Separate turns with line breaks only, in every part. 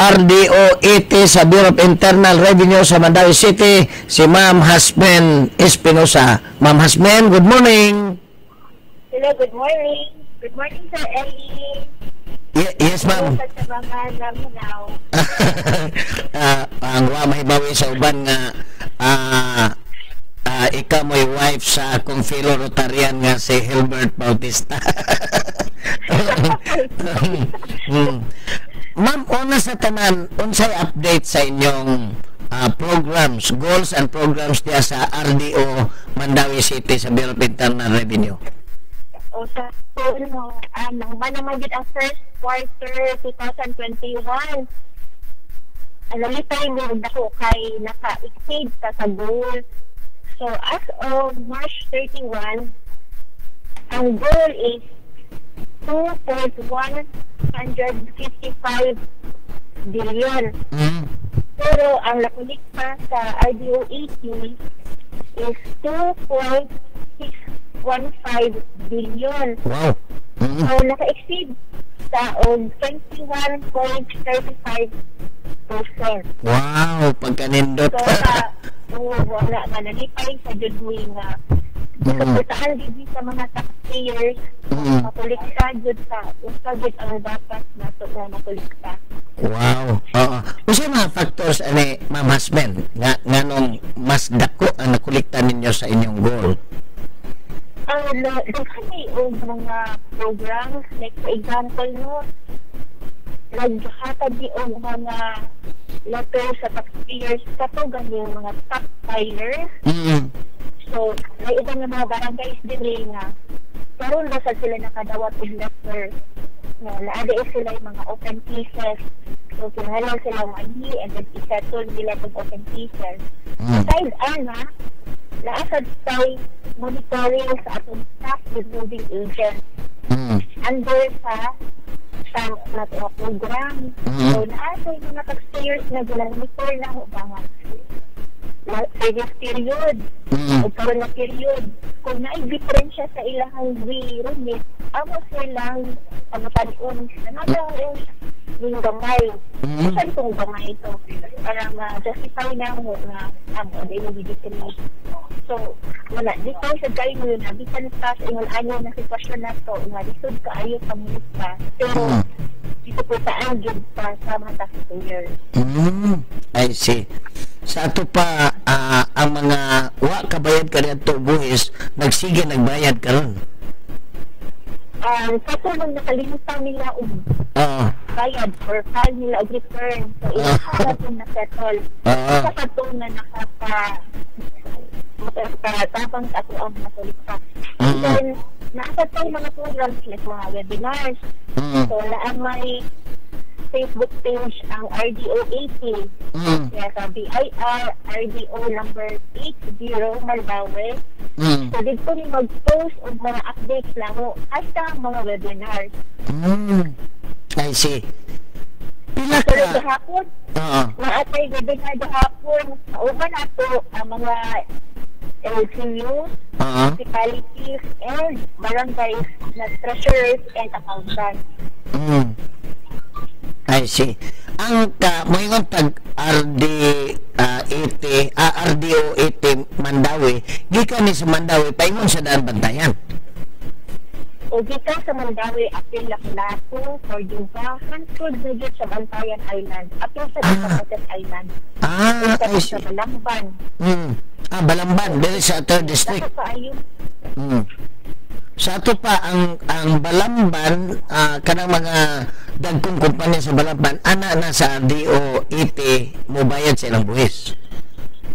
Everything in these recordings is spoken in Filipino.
RDO 80 sa Bureau of Internal Revenue sa Mandawi City, si Ma'am Hasmen Espinosa. Ma'am Hasmen, good morning.
Hello, good morning. Good morning, Sir Ellie.
Ye- yes, ma'am. Ah, ang wa sa uban nga ah ah, ikaw mo'y wife sa akong fellow Rotarian nga si Hilbert Bautista. Hmm. Ma'am, una sa tanan, unsay update sa inyong ah, programs, goals and programs diya sa RDO Mandawi City sa Bureau of Internal Revenue.
O sa so, ano, naman naman yun ang first quarter 2021. Ang lalitay mo dako kay naka-exceed sa sa goal. So as of March 31, ang goal is 2.155 billion.
Mm.
Pero ang nakulikta sa RDO 80 is 2.615 billion.
Wow. Mm.
So, naka-exceed sa og 21.35 percent.
Wow, pagkanindot.
So, sa uh, wala nga nalipay sa judwi nga
Mm.
din sa mga taxpayers
Mm.
makulikta jud sa usa jud ang dapat na to na makulikta.
Wow. Oo. Usa mga factors ani Ma'am Hasben nga nganong mas dako ang nakulikta ninyo sa inyong goal.
Ang uh, kami og mga programs like for example no naghatag di og mga letter sa taxpayers sa to ganing mga top filers
Mm.
So, may iba nga mga barangays din rin nga karon ba sa sila nakadawat letter na naada sila yung mga open cases. So, kinahanglan sila mani and then isettle nila itong open cases.
Mm.
Aside ana, naasad tayo monitoring sa atong staff removing agent
Mm.
under sa sa nato program.
Mhm.
So, naasay mga taxpayers na ginamonitor na ho na- service period
Mm.
o karon na period kung naay diferensya sa ilahang remit amo silang pagpapanoon na nada yung gamay.
Mhm.
saan itong gamay ito? Para ma-justify na mo na amo di mo bibigyan so wala. Di ko sa kayo mo na bisan sa ingon ano na sitwasyon na to. Nga lisod kaayo sa multa pero
Mhm.
Saan jud pa sa mga taxpayers
Mm. I see. Sa ato pa ah, ang mga wa kabayad ka to buhis nagsige nagbayad karon.
um, sa tulong nakalimutan nila og
Oo.
bayad or file nila og return. So, ilahat na na settle.
Oo.
Sa na nakapa makatabang sa ako ang matulikta. And
Mhm.
then, nasa tayo mga programs like mga webinars.
Mm.
So, laan may Facebook page ang RDO 80.
Mm.
Kaya sa BIR, RDO number 80, Malbawe. So, dito ni mag-post og mga updates lang mo. Hasta mga webinars.
Mm. I see. Pila
Pero
ka?
gahapon,
Oo.
Naatay gabi nga gahapon, nauban ato ang mga LGUs,
Oo.
municipalities, and barangays na treasurers and accountants.
Mm. I see. Ang ka, mo yung tag RD ah, 80, ah, RDO 80 Mandawi, gikan ni sa Mandawi, paingon sa daan bantayan.
O gita sa Mandawi, apil Lapu-Lapu, Cordova, Hansford na sa Bantayan Island, apil sa
Ah.
Island,
Ah, I
sa
see.
Balangban.
Mm. Ah, Balamban, dili sa 3rd district. Mm. Sa ato pa ang ang Balamban ah, kanang mga dagkong kumpanya sa Balamban ana na sa 80 mo bayad sa ilang buhis.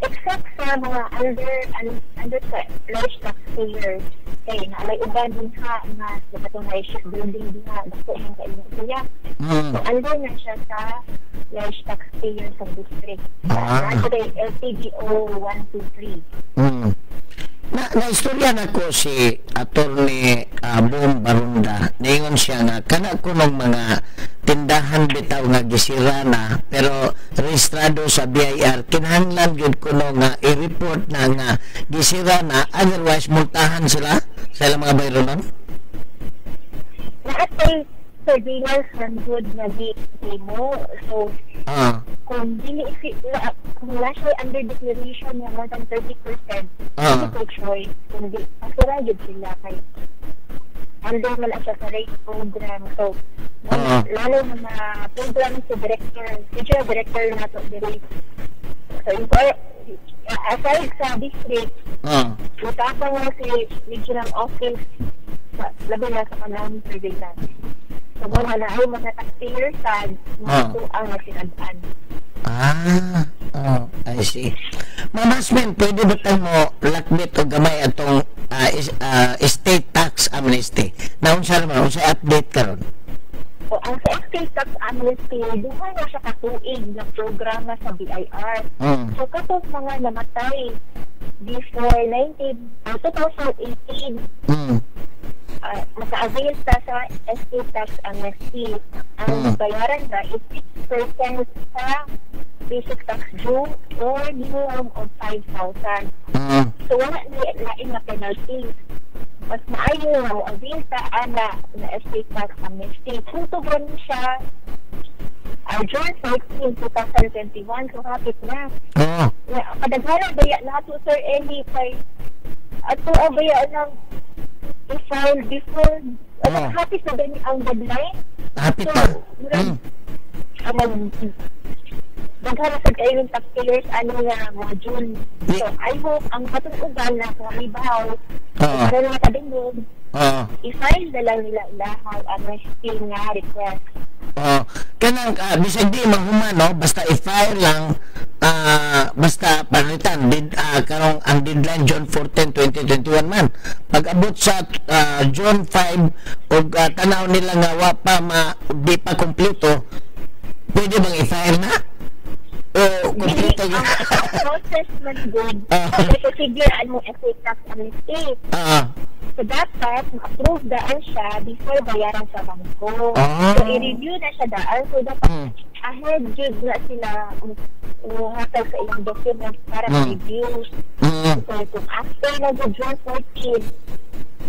except sa mga under, un- under sa large taxpayers, kay naalay uban din ha, nga sa katong building din ha, dako yung kailang kuya.
Mm.
So, under na siya sa large taxpayer sa district.
Ah.
Nasa kay LTGO 123.
Mm. Na naistorya na ko si attorney uh, Boom Barunda. Ningon siya nga kana ko ng mga tindahan bitaw nga gisira na pero rehistrado sa BIR kinahanglan gyud kuno nga i-report na nga gisira na otherwise multahan sila sa ilang mga bayronon.
Naatay surveillance ng good na di mo. So,
Ah,
kung dili si na, kung wala siya under declaration niya more than 30%,
Ah.
hindi ko choice. Kung di, pasura yun sila kay under man siya sa rate program. So,
Ah.
lalo na na program si director, teacher director na to dili. So, in part, aside sa district,
ah,
Matapang nga si Regional Office sa labi na sa kanang surveillance. So, mga na ay mga taxpayer sa
Ah.
mga ang nasinadaan.
ah, oh, I see. Ma'am Asmin, pwede ba tayo mo lakbit o gamay atong ah, is, ah, estate tax amnesty? Naunsa naman, unsa update karon?
So, ang sa estate tax amnesty, duha na siya katuig na programa sa BIR.
Mm.
So, katong mga namatay before 19, uh, 2018,
Mm.
uh, maka-avail sa sa estate tax amnesty. Ang
Mm.
bayaran na is 6% sa basic tax due or minimum of 5,000.
Mm.
So, wala na lain na penalties. Mas maayo nga mo avail sa ana na estate tax amnesty. Kung tugon siya uh, June 14, 2021, so hapit na.
Oh.
Na, kadaghanan baya na to Sir Eli kay ato ang baya ng i-file before ano,
Oh.
hapit na din ang deadline.
Happy
So, murag,
Mm.
ang mag daghan sa kayo ng taxpayers ano nga June. So, I hope ang katutugan na kung
Oo.
para na kadingog,
Oo.
i-file na lang nila ilahang amnesty nga request.
Oh, kanang uh, bisag di mahuman no basta i-file lang ah, basta palitan did ah, karong ang deadline June 14 2021 man pag abot sa ah, June 5 og ah, tanaw nila nga wa pa ma di pa kompleto pwede bang i-file na o kompleto
Dili,
gyud?
ang process man good.
Ah.
Kasi consider ang mong estate tax amnesty.
Ah,
So dapat ma-approve daan siya before bayaran sa bangko.
Ah.
So i-review na siya daan. So dapat
Mm.
ahead jud na sila umuhatag sa ilang documents para
Mm.
ma-review.
mm,
So kung after na sa June 14,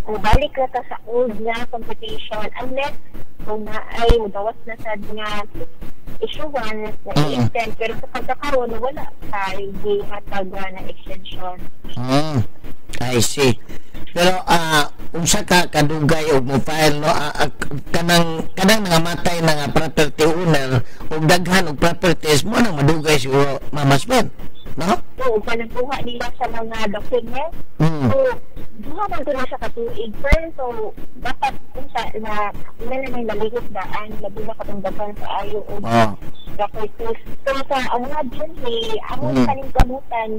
kung balik na ta sa old na competition unless kung na ay magawas na sa nga issuance na
Mm.
i-extend pero sa pagkakaroon wala tayo di hatag na extension.
mm, I see pero ah unsa ka kadugay og mo file no ah, ah, kanang kanang nangamatay na nga property owner og daghan og properties mo nang madugay siguro mamasmen no
So, panakuha nila sa mga document.
mm.
So, duha man ko na siya katuig. Pero, so, dapat kung sa, na, ina na may nalihot daan, labi na katunggapan sa ayo o
oh
Dakoitus. So, sa ang mga dyan, eh, among
Mm.
kaning kamutan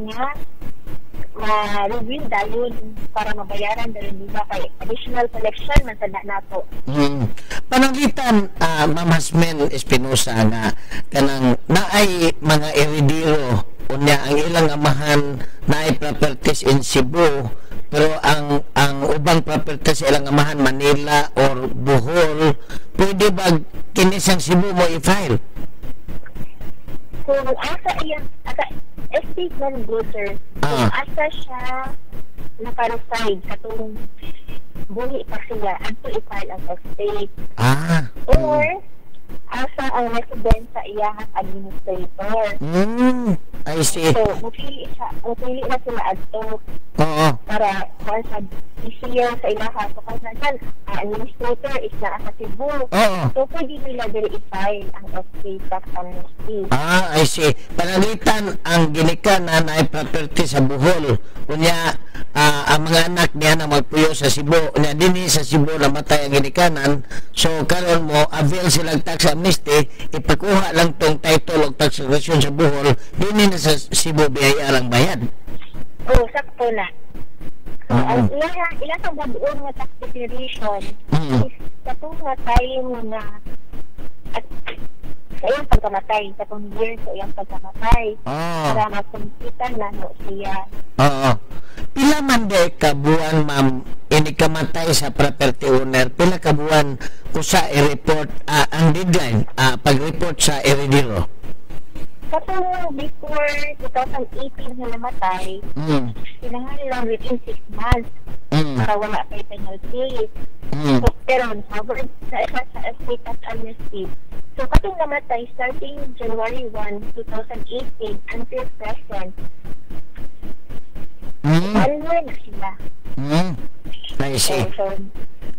nga, ma-review dalon para mabayaran dalon nila kay additional collection man sa nato.
Mm. Pananglitan, ah, Ma'am Hasmen Espinosa nga kanang naay mga erediro unya ang ilang amahan naay properties in Cebu pero ang ang ubang properties ilang amahan Manila or Bohol pwede ba kini sang Cebu mo i-file?
Kung asa iya, asa estate go, sir. Kung asa siya naka-reside katong buhi pa siya, adto i-file ang estate.
Ah.
Or, asa ang resident sa iyahang administrator.
Mm, I see.
So, mupili, siya, mupili na sila adto
Oo.
para kung sa easier sa ilaha. So, kung saan ang administrator is na sa Cebu.
Oo.
So, pwede nila dili i-file ang estate tax amnesty.
Ah, I see. Panalitan ang ginika na naay property sa Bohol. Unya, ah, ang mga anak niya na magpuyo sa Cebu. Unya, dinhi sa Cebu namatay ang ginikanan. So, karon mo, avail silang tax amnesty, ipakuha lang tong title o taxation sa Bohol, na sa Cebu biyaya ang bayad.
Oo, sakto na. So,
Oo.
ang ilang, ilang ang baduon nga tax declaration
Mm.
is katong nga time nga at sa iyang pagkamatay, katong year sa iyang pagkamatay.
Ah.
Para makumpitan na no siya.
Oo. Pila man de ka buwan, ma'am, ini kamatay sa property owner, pila ka buwan usa i-report ah, ang deadline ah, pag-report sa erediro.
Katong before 2018 na namatay,
Mm.
kailangan lang within 6 months.
Mm.
para wala kay penalty.
Mm.
So, pero covered sa isa sa estate tax amnesty. So, katong namatay starting January 1, 2018 until present,
Mm.
year na sila.
Mm. I
So,
see.
so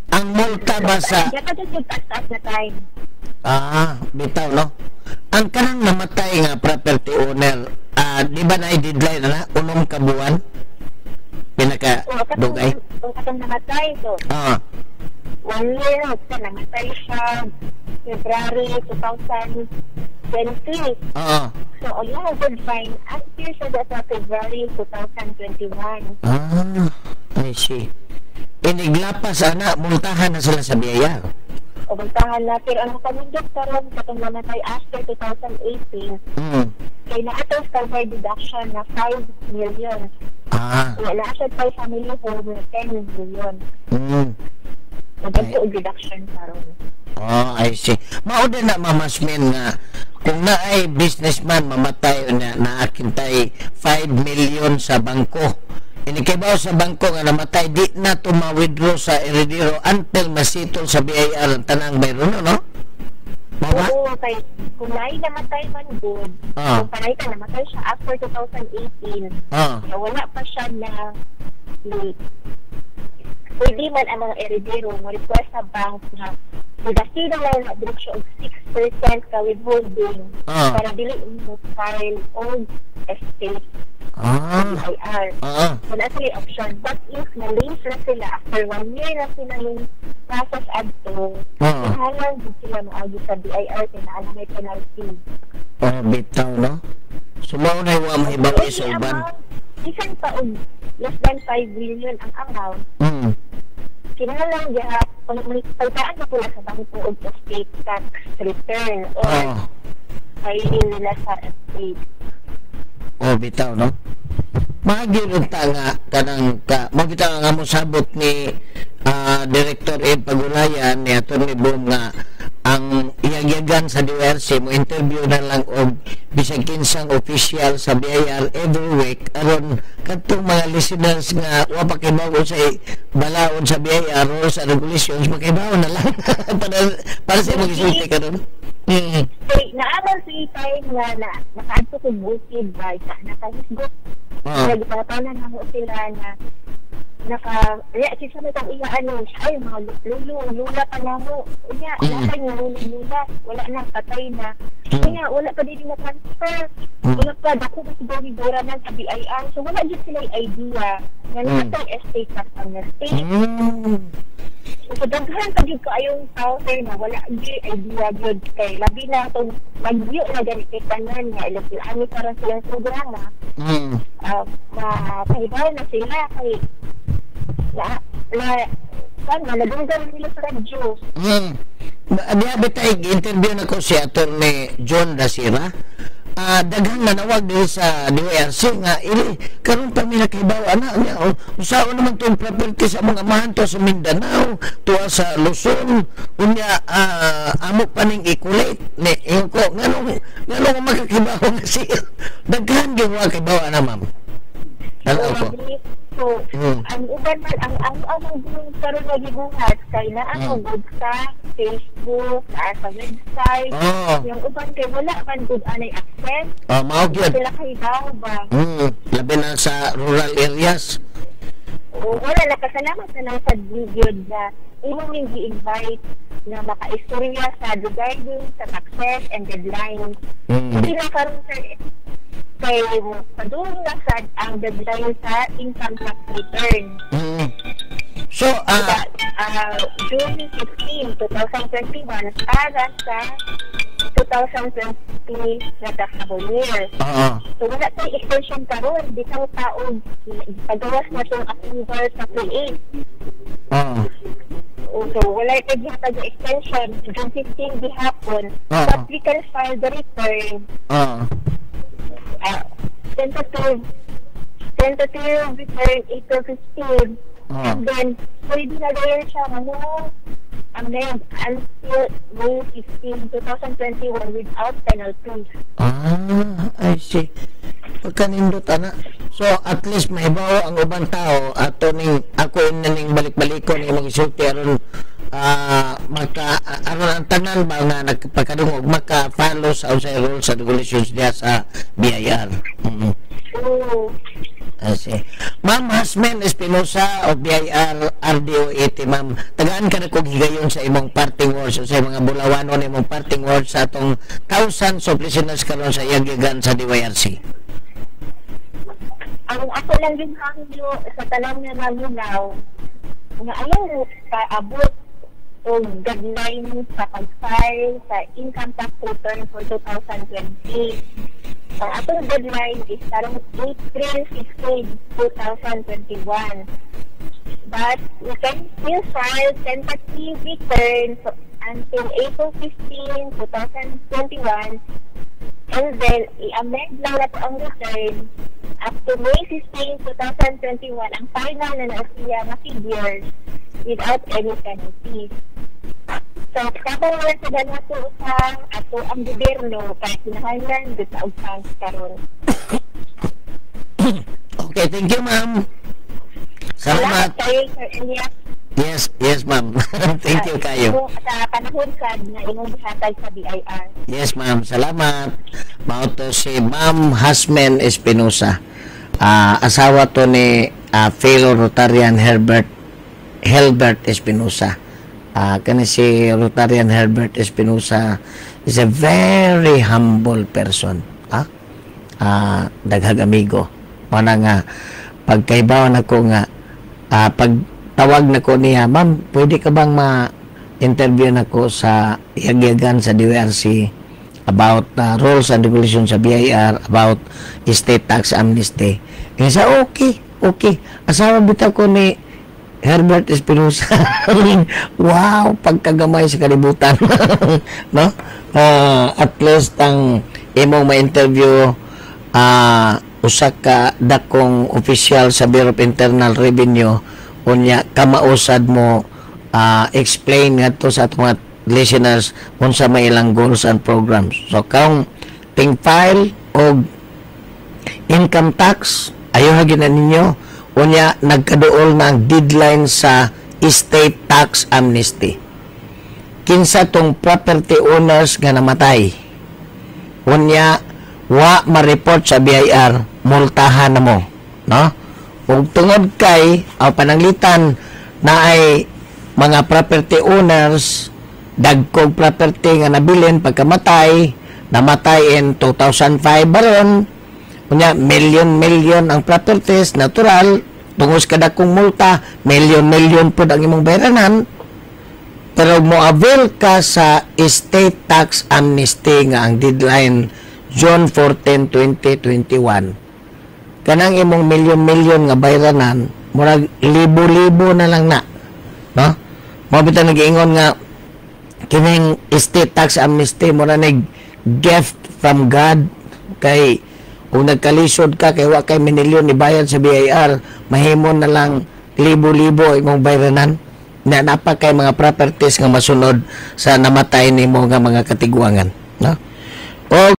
Ang multa ba sa... Ah, bitaw, no? Ang kanang namatay nga property owner, ah, di ba na deadline na unong kabuan? Pinaka
katong,
dugay.
so, katong namatay, so,
Ah,
one year, namatay siya February 2020.
oo.
So, all you would find after siya sa February 2021.
Ah, I see. Iniglapas ana, multahan na sila sa biyaya.
O bantahan na, pero ang kamundok karon katong namatay after 2018,
Mm.
kay naatong covered deduction na 5 million.
Ah,
Wala siya pa family home na 10 million.
mm.
Og deduction karon.
Oh, I see. Mao din na mamasmen nga kung na ay businessman mamatay na naakintay 5 million sa bangko. Inikibaw sa bangko nga namatay di na to ma-withdraw sa heredero until masitol sa BIR ang tanang bayron no, no? Mawa?
Oo, kay kung naay namatay man good,
Ah.
kung panay ka namatay siya after 2018,
Ah.
wala pa siya na pwede man ang mga eredero mo request sa bank na Pagkasino lang na siya og 6% ka withholding
Ah.
para dili mo file og estate
Ah.
IR.
Ah.
Wala sila option. But if na-late na sila, after one year na sila yung process adto,
Ah.
ihalang din sila maagi sa BIR kaya na may penalty.
Oh, bitaw no. Sumaw na wa mahibawi sa uban.
Isan pa og less than 5 million ang amount,
Mm.
Kinahanglan diha kung pagkaan na pula sa bangko og estate tax return or
Oh.
filing nila sa estate.
Oh, bitaw, no? Magiron ta nga kanang ka mo bitaw nga mosabot ni ah, Director Ed Pagulayan ni Atty. Boom nga iyagyagan sa DRC mo interview na lang og bisag kinsang official sa BIR every week aron kadtong mga listeners nga wa pa kibaw sa balaod sa BIR o sa regulations makibaw na lang para para sa mga isulti karon. Mm.
Kay naaman si time nga na nakaadto ko bukid ba sa nakahisgot
Oh.
Lagi pa na mo sila na naka ya si sa metang iya ano ay mga lulo lula pa na mo unya
Mm.
wala yung lula lula wala na patay na
Mm.
kaya wala pa din na transfer
Mm.
wala pa dako pa siguro ni Dora na sa BIR so wala jud sila yung idea nga
Mm.
mm. estate tax amnesty
Mm.
So, daghan pa gyud kaayong sir na wala gyud idea gyud kay labi na itong bagyo na ganito tanan nga ilang karon silang programa
Mm.
uh, na sila kay na na kan na nagunggan nila sa radyo
Hmm. Diya bitay interview na ko si Attorney John Dasira. Ah, daghang nanawag din sa DRC nga ili karon pa mi nakibaw ana niya oh, usaon naman tong property sa mga mahanto sa Mindanao tuwa sa Luzon unya ah, amo pa ning ikulate ni ingon ko ngano ngano ko makakibaw nga si daghan gyud wa kibaw ana ma'am Hello ko.
So
Mm.
ang uban man ang ang among gulong karon nga gibuhat kay na ano
Mm.
good sa Facebook sa sa website
Oh,
yung uban kay wala man good anay access
oh mao gyud.
sila kay daw ba
Hmm, labi na sa rural areas.
o wala nakasalamat na lang sa video na imong ning gi-invite na makaistorya sa regarding sa taxes and deadlines
Hmm.
Hindi na karon sir kay padung na sad ang deadline sa income tax return.
Mm. So, ah,
Uh, June 15, 2021 para sa 2020 na taxable year.
oo.
So wala tayong extension karon bitaw taon pagawas na itong approval sa PA.
Oo.
O, So wala tayong gihatag ng extension June 15 gihapon.
Oo.
But we can file the return
Oo.
Uh, tentative tentative return April 15
Oo.
and then pwede na gawin siya ano name until May 15, 2021 without penalty.
Ah, I see. Pagkanindot, ana. So at least mahibaw ang ubang tao ato ning ako ning balik-balikon imong isulti aron ah maka ah, aron ang tanan ba nga nagpakadungog maka follow sa unsay rules and regulations diha sa BIR. Mm
Oo.
Asi. Ma'am Hasmen Espinosa of BIR RDO80 ma'am. Tagaan ka na kog higayon sa imong parting words o sa mga bulawanon imong parting words sa atong thousands of listeners karon sa Yagigan sa DYRC.
Ang ako lang din kamo sa talang nga malinaw, nga ayaw kaabot o deadline sa pag-file sa income tax return for 2020. Ang atong deadline is karong April 15, 2021. But we can still file tentative returns until April 15, 2021 and then i-amend lang na po ang return up to May 15, 2021 ang final na na siya na figures without any penalties. So, kapag wala sa dala po sa ato ang gobyerno kaya kinahanglan doon sa funds karon.
Okay, thank you ma'am. Salamat.
kayo, Sir Elias.
Yes, yes ma'am. thank you kayo.
Sa panahon kad na imong gihatag sa BIR.
Yes, ma'am. Salamat. Mao to si Ma'am Hasmen Espinosa. Ah, asawa to ni ah, fellow Rotarian Herbert Helbert Espinosa. Ah, kani si Rotarian Herbert Espinosa is a very humble person. Ah, ah daghang amigo. Mana nga pagkaibaw na ko nga ah, pag tawag na ko niya, ma'am, pwede ka bang ma interview na ko sa Yagyagan sa DWRC about uh, rules and regulations sa BIR about estate tax amnesty. Kaya sa okay, okay. Asawa bitaw ko ni Herbert Espinosa. wow, pagkagamay sa kalibutan. no? Ah, at least ang imong ma-interview ah usa ka dakong official sa Bureau of Internal Revenue unya kamausad mo ah, explain ngadto sa atong mga listeners unsa may ilang goals and programs. So kaung ting file og income tax ayo hagin na ninyo unya nagkaduol na ang deadline sa estate tax amnesty. Kinsa tong property owners nga namatay. Unya wa ma-report sa BIR multahan na mo, no? Ug tungod kay aw pananglitan na ay mga property owners dagkog property nga nabilin pagkamatay namatay in 2005 baron kunya million million ang properties natural tungos kada kong multa million po ang imong bayranan pero mo avail ka sa estate tax amnesty nga ang deadline June 14, 2021 kanang imong million-million nga bayranan murag libo-libo na lang na. No? Mo bitaw nag-ingon nga kining estate tax amnesty mo na nag gift from God kay kung nagkalisod ka kay wa kay minilyon ni bayad sa BIR mahimo na lang libo-libo imong bayranan. Na napa kay mga properties nga masunod sa namatay nimo nga mga katiguangan no? O